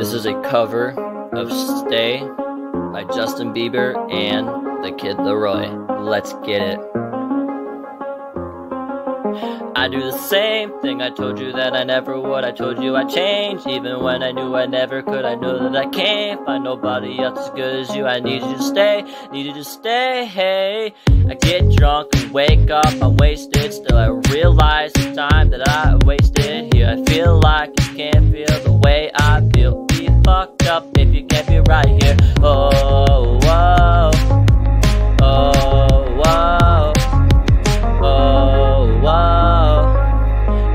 This is a cover of Stay by Justin Bieber and the Kid LAROI. Let's get it. I do the same thing I told you that I never would. I told you I'd change, even when I knew I never could. I know that I can't find nobody else as good as you. I need you to stay, need you to stay. Hey, I get drunk and wake up, I'm wasted. Still, I realize the time that I wasted here. I feel like you can't feel the way I feel. Fucked up if you can't be right here. Oh, whoa. Oh, whoa. Oh, whoa.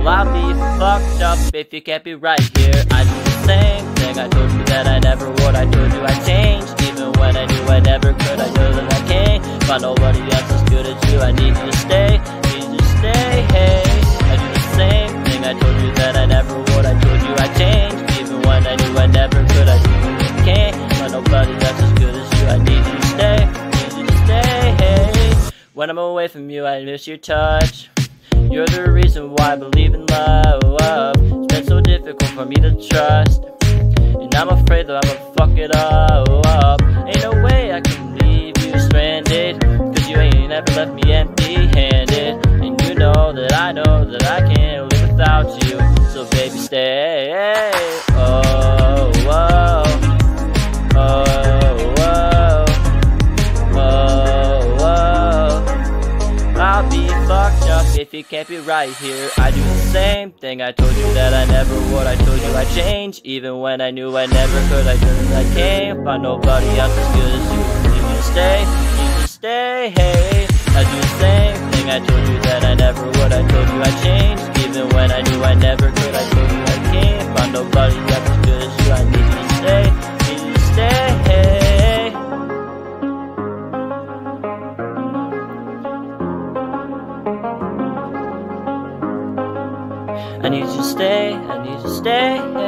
I'll be fucked up if you can't be right here. I do the same thing. I told you that I never would. I told you I'd change, even when I knew I never could. I know that I can't find nobody else as good as you. I need you to stay. As you. I need you to stay, need you to stay. Hey, when I'm away from you, I miss your touch. You're the reason why I believe in love. It's been so difficult for me to trust. And I'm afraid that I'ma fuck it up. Ain't no way I can leave you stranded. Cause you ain't never left me empty handed. And you know that I know that I can't live without you. Fucked up if you can't be right here. I do the same thing. I told you that I never would. I told you I'd change, even when I knew I never could. I told you I can't find nobody else as good as you. You to stay, you to stay. Hey, I do the same thing. I told you that I never would. I told you I'd change, even when I knew I never could. I told you I can't find nobody else I need you to stay, I need you to stay.